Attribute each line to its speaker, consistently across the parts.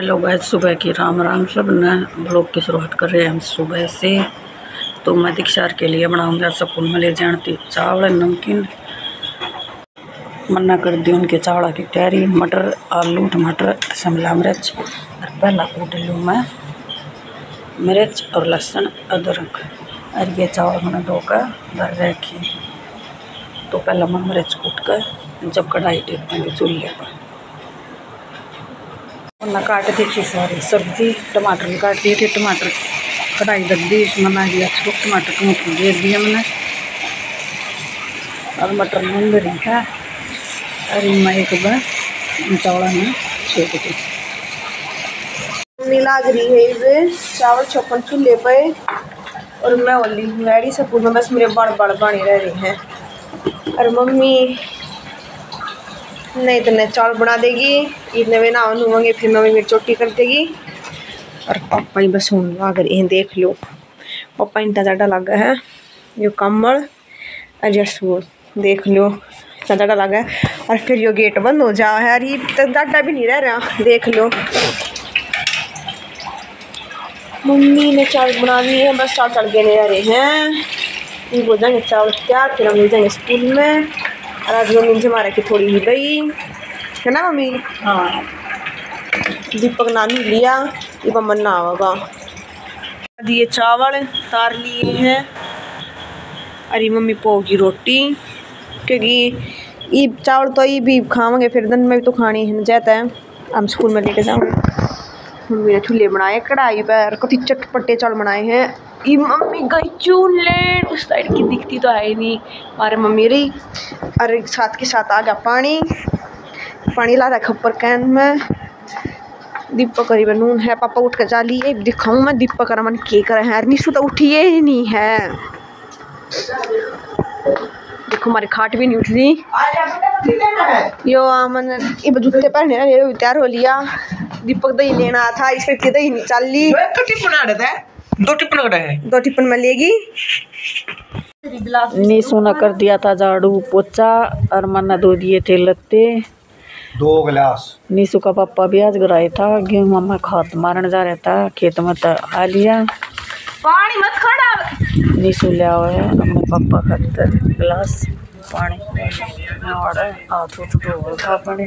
Speaker 1: Hello guys, सुबह की राम राम सब। ने ब्लॉग की शुरुआत कर रहे हैं हम सुबह से। तो मैं दीक्षार के लिए बनाऊँगा स्कूल में ले जानती चावल नमकीन। मन्ना कर दी उनके चावड़ा की तैयारी। मटर, आलू, टमाटर, शिमला मिर्च और पहला कूट लूँ मैं। मिर्च और लहसुन, अदरक और ये चावल मैंने धोकर भर रखी। तो पहला मैं मिर्च कूट कर जब कढ़ाई टेक देंगे चूल्हे पर। वरना काट दी थी सारी सब्ज़ी टमाटर भी काट दिए थे टमाटर कढ़ाई रख दी इसमें मैं दिया छुप टमाटर टमाटर दे दिया मैंने और मटर मूंग रही है और मैं एक बार चावड़ा में छेक दी
Speaker 2: मम्मी लाग रही है इसे चावल छप्पन चूल्हे पे और मैं ओली मैडी सब में बस मेरे बड़ बड़ बने रह रहे हैं और मम्मी नहीं तो नहीं चावल बना देगी इतने वे ना होंगे फिर मम्मी मेरी चोटी कर देगी। और पापा ही बस हूँ आ गए देख लो। पापा इतना ज़्यादा लगा है, यो कम्बल और जसो देख लो इतना ज़्यादा लगा है। और फिर यो गेट बंद हो जा है ये तो ज़्यादा भी नहीं रह रहा, देख लो। मम्मी ने चावल बना दिए हैं, बस चावल चढ़ गए रहे हैं। ये हो जाएँगे चावल तैयार, फिर हम ले जाएँगे स्कूल में। आज मम्मी जमा रखी थोड़ी ही गई। है ना मम्मी?
Speaker 1: हाँ।
Speaker 2: दीपक नानी लिया ये बमन ना होगा ये चावल तार लिए हैं। अरे मम्मी पो की रोटी क्योंकि ये चावल तो ये भी खाओगे फिर दिन में भी तो खानी है जाता है। हम स्कूल में लेके जाऊँगे। मम्मी ने चूल्हे बनाए कढ़ाई पर कति चटपटे चावल बनाए हैं। ये मम्मी गई चूल्हे, उस साइड की दिखती तो है नहीं। हमारे मम्मी रही। और साथ के साथ आ गया पानी। पानी ला रखा ऊपर कैन में। दीपक करीब नून है। पापा उठ कर जा लिए। दिखाऊँ मैं दीपक कर मन के करे हैं। निशु तो उठी ही नहीं है। देखो, हमारी खाट भी नहीं उठ रही यो मन ये जूते पहने तैयार हो लिया। दीपक दही लेना था इस पे दही नहीं चल। ली
Speaker 3: तो टिप्पण आ रहा है दो टिप्पण कर है।
Speaker 2: दो टिप्पण में लेगी।
Speaker 1: नीसू ने कर दिया था झाड़ू पोचा और मन्ना धो दिए थे लत्ते।
Speaker 3: दो गिलास।
Speaker 1: नीसू का पापा भी आज गराए था गेहूँ मम्मा खाद मारने जा रहा था खेत में तो आ लिया।
Speaker 2: पानी मत खड़ा।
Speaker 1: नीसू ले आवा है अपने पापा खातर गिलास पानी और हाथ उठ धो था पानी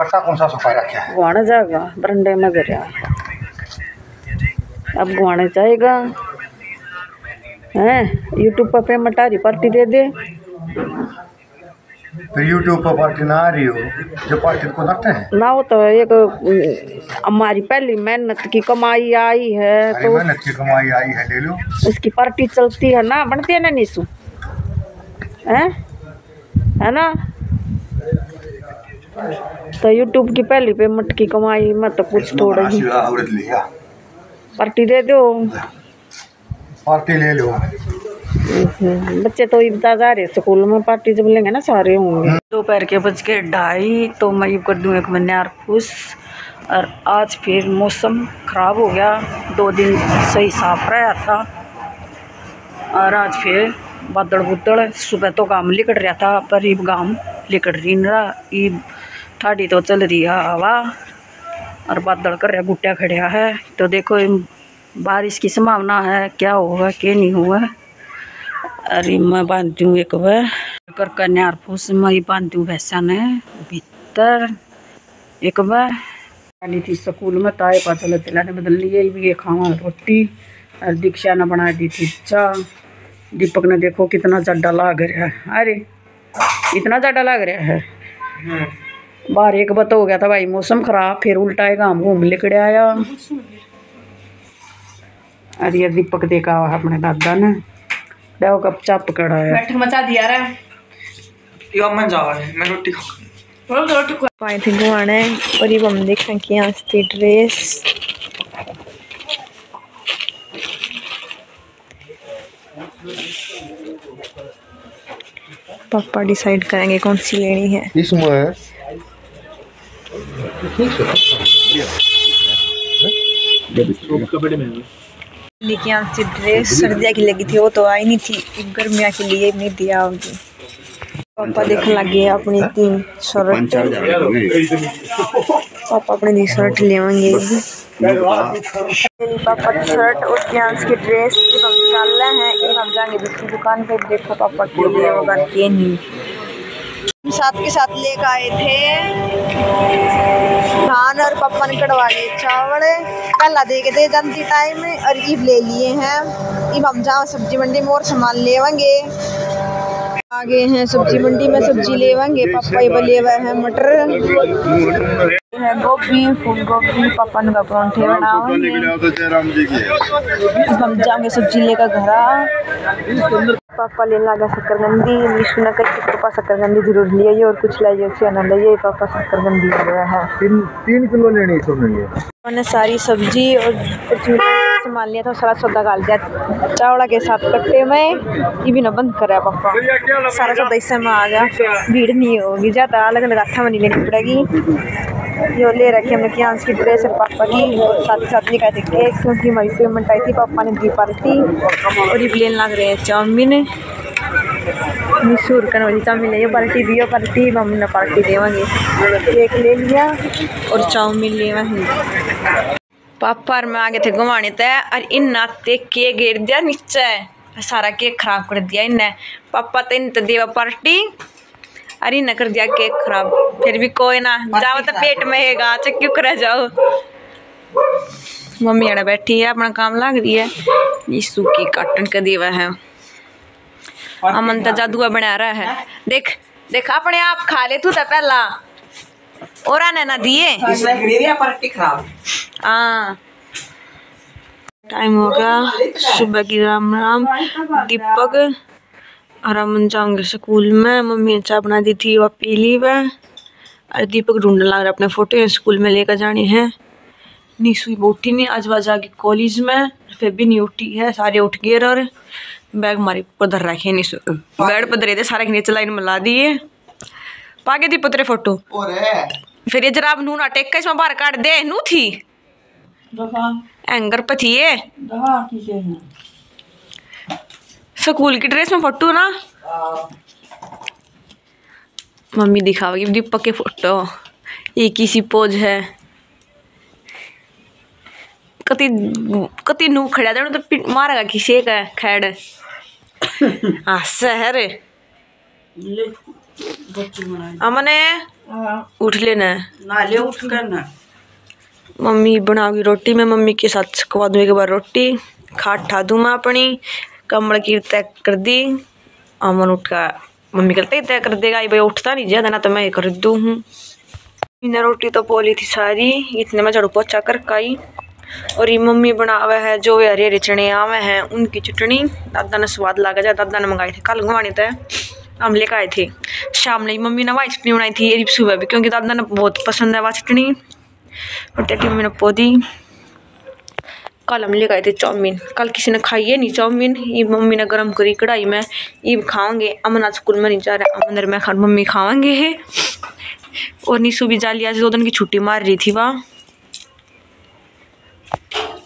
Speaker 3: कट्टा कौन सा सफ़ाई रखा है?
Speaker 1: गुआना जाएगा बरंडे में गिरा अब गुआना जाएगा। हैं? यूट्यूब पर पेमेंट आ रही पार्टी दे दे।
Speaker 3: फिर यूट्यूब पर पार्टी ना आ रही हो जो पार्टी को रखते हैं?
Speaker 1: ना वो तो एक हमारी पहली मेहनत की कमाई आई है तो
Speaker 3: मेहनत की कमाई आई है ले लो।
Speaker 1: उसकी पार्टी चलती है ना बनती है ना नीसू हैं? है ना? तो यूट्यूब की पहली पेमेंट की कमाई में तो कुछ थोड़ा ही पार्टी दे दो
Speaker 3: पार्टी ले लो
Speaker 1: हम्म, बच्चे तो इतना जा रहे स्कूल में पार्टी जब लेंगे ना सारे होंगे। दोपहर के बज के ढाई तो मैं ये कर दूँ एक मन्यार खुश। और आज फिर मौसम ख़राब हो गया दो दिन सही साफ़ रहा था। और आज फिर बादल बुदल सुबह तो गाम लिकट रहा था पर ये गाम लिकट रही नहीं रहा। ये ठाडी तो चल रही है हवा। और बादल कर रहा गुट्टिया खड़िया है। तो देखो बारिश की संभावना है। क्या होगा क्या नहीं हुआ? अरे, मैं बांधती हूँ एक बार। कर कन्यार फूस मैं बांधती हूँ भैंसा ने भीतर। एक बार। थी स्कूल में ताए पा चले तिलाने बदल लिए भी ये खावा रोटी। और दीक्षा ने बना दी थी चाय। दीपक ने देखो कितना जड्डा लाग रहा है। अरे, इतना जड्डा लाग रहा है। बाहर एक बत हो गया था भाई मौसम खराब फिर उल्टा है घाम घूम लिकड़ आया। अरे ये दीपक देखा अपने दादा ने। देखो कब चाप पकड़ा है
Speaker 2: बैठ मचा दिया रहा
Speaker 3: यो मैं जावा मैं रोटी खा।
Speaker 2: पाए थे गुआने और ये हम देख रहे हैं आज थी ड्रेस पापा डिसाइड करेंगे कौन सी लेनी है।
Speaker 3: इसमें
Speaker 2: लेके आज थी ड्रेस सर्दिया की लगी थी वो तो आई नहीं थी। गर्मिया के लिए नहीं दिया होगी। पापा देखने लगे अपनी तीन शर्ट। पापा अपने लिए शर्ट लेवांगे मेरी पापा की शर्ट और डांस की ड्रेस जब हम चल रहे ये हम जाएँगे दूसरी दुकान पे। देखो पापा के लिए वो बनती नहीं। हम साथ के साथ लेकर आए थे। धान और पापा ने कटवा लिए चावल पहला दे के दे जानती टाइम और ईब ले लिए हैं। ईब हम जाओ सब्ज़ी मंडी में और सामान लेवांगे। आगे हैं सब्ज़ी मंडी में सब्ज़ी लेवांगे। पापा ये ले हुए हैं मटर। है गोभी फूल गोभी पापा ने परांठे अब हम जाएँगे सब्ज़ी लेकर घर। पापा ले लागा शक्करगंदी निशु न कही पापा शक्करगंदी ज़रूर ले आइए और कुछ लाइए उसे ना लाइए पापा शक्करगंदी ले है।
Speaker 4: तीन तीन किलो लेनी सुनेंगे
Speaker 2: मैंने सारी सब्ज़ी और सामान लिया था सारा सौदा डाल दिया। चावड़ा के साथ कट्टे में ये भी ना बंद करा पापा। सारा सौदा इससे में आ गया। भीड़ नहीं होगी ज़्यादा अलग अलग हाथा में नहीं लेनी पड़ेगी। यो ले रखी हमने कियांस की ड्रेस और पापा की। साथ ही साथ लेकर थे केक, क्योंकि हमारी पेमेंट आई थी, पापा ने दी पार्टी और ये प्लेन लग रहे हैं चाउमीन। मशहूर करने वाली चाउमीन ये पार्टी दियो पार्टी हम ने पार्टी देवांगे। केक ले लिया और चाउमीन लेवांगे पापा और मैं आगे थे घुमाने तय और इन नाते केक गिर दिया नीचे। सारा केक खराब कर दिया इनने। पापा तो इन तो देवा पार्टी अरे इन्हें कर दिया केक खराब फिर भी कोई ना जाओ तो पेट में हैगा क्यों कर जाओ? मम्मी अड़ा बैठी है अपना काम लग रही है। यीशु की काटन का देवा है। अमन तो जादुआ बना रहा है। देख देख अपने आप खा ले तू तो पहला। और आने ना दिए। हाँ टाइम हो। गया। सुबह की राम राम दीपक। और हम जाएँगे स्कूल में मम्मी ने चाय बना दी थी वह पी ली वह। और दीपक ढूँढने लग रहा अपने फ़ोटो स्कूल में लेकर जाने हैं। निशु भी उठी नहीं आज वह जाके कॉलेज में फिर भी नहीं उठी है सारे उठ गए और बैग हमारे पधर रखे निशु बेड पधरे थे सारे नीचे लाइन में ला दिए। पागे दीपक तेरे फ़ोटो। फिर ये जरा नू ना टेक इसमें बाहर काट दे नू थी। एंगर पे थी ये स्कूल की ड्रेस में फ़ोटो ना? मम्मी दिखावेगी दीपक के फ़ोटो। एक ही सी पोज है। कति कति नू खड़ा था तो मारेगा किसी का खैड़ हाँ शहर। अमने उठ लेना
Speaker 3: नाले उठ
Speaker 2: मम्मी बनाओगी रोटी मैं मम्मी के साथ खवा दूँ एक बार रोटी। खाट ठा दूँ मैं अपनी। कमर की तय कर दी। अमन उठ मम्मी कहते ही तय कर देगा भाई उठता नहीं, ज़्यादा ना तो मैं ये कर दूँ हूँ। मैंने रोटी तो पोली थी सारी, इतने में झाड़ू पोछा कर काई और ये मम्मी बनावे है, जो वे हरे हरे चने आवे हैं, उनकी चटनी, दादा ने स्वाद लगा जाए दादा ने मंगाई थी, कल घुमाने तय हम लेकर आए थे। शाम ने मम्मी ने वाइट चटनी बनाई थी सुबह भी, क्योंकि दादा ने बहुत पसंद है वह चटनी। और टटी मम्मी ने पौधी कल हम लेकर आए थे चाउमीन। कल किसी ने खाई है नहीं चाउमीन। ये मम्मी ने गर्म करी कढ़ाई में। ये खाओगे अमन आज स्कूल में नहीं जा रहा। अमन और मैं खा मम्मी खावांगे। है और निशु भी जा लिया दो दिन की छुट्टी मार रही थी वाह।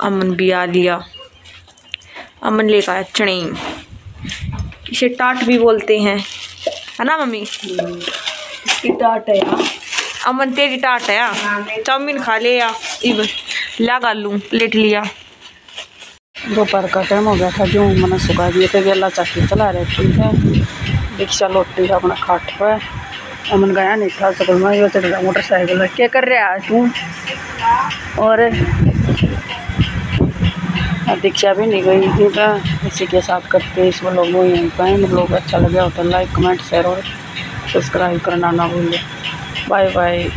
Speaker 2: अमन भी आ लिया। अमन लेकर आया चने। इसे टाट भी बोलते हैं। है ना मम्मी?
Speaker 1: इसकी टाट है
Speaker 2: अमन तेरी टाट है या चाउमीन खा ले या लगा लूँ प्लेट लिया।
Speaker 1: दोपहर का टाइम हो गया था, जो मैंने सुखा दिए थे वेला चक्की चला रही है। रिक्शा लौटी था अपना खाट पे अमन गया नहीं था सकल में यो चल रहा मोटरसाइकिल। क्या कर रहा है तू और दीक्षा भी नहीं गई थी। तो इसी के साथ करते इस लोग वो यहीं पर लोग अच्छा लगे हो तो लाइक कमेंट शेयर और सब्सक्राइब करना ना भूलें। Bye bye